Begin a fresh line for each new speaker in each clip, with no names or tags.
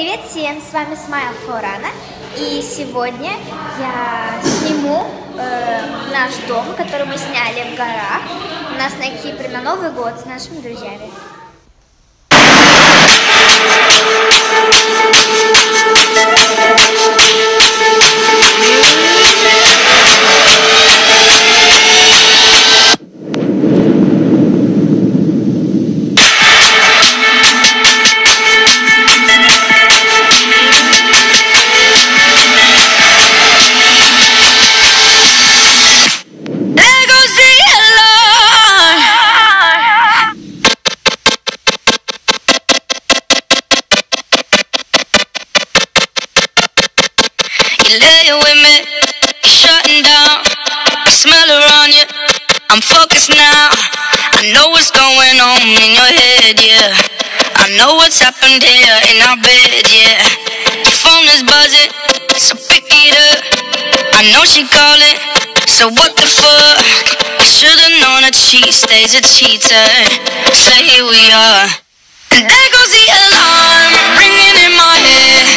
Привет всем, с вами Смайл Форана, и сегодня я сниму э, наш дом, который мы сняли в горах, у нас на Кипре на Новый год с нашими друзьями.
Laying with me, you're shutting down. I smell around you, I'm focused now. I know what's going on in your head, yeah. I know what's happened here in our bed, yeah. Your phone is buzzing, so pick it up. I know she calling, so what the fuck? I should've known a cheat stays a cheater. So here we are, and there goes the alarm ringing in my head.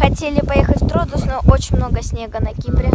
хотели поехать в Родос, но очень много снега на Кипре.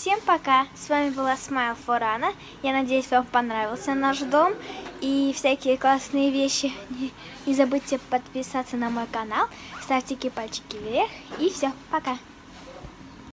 Всем пока! С вами была Смайл Форана. Я надеюсь, вам понравился наш дом и всякие классные вещи. Не забудьте подписаться на мой канал, ставьте пальчики вверх и все, пока!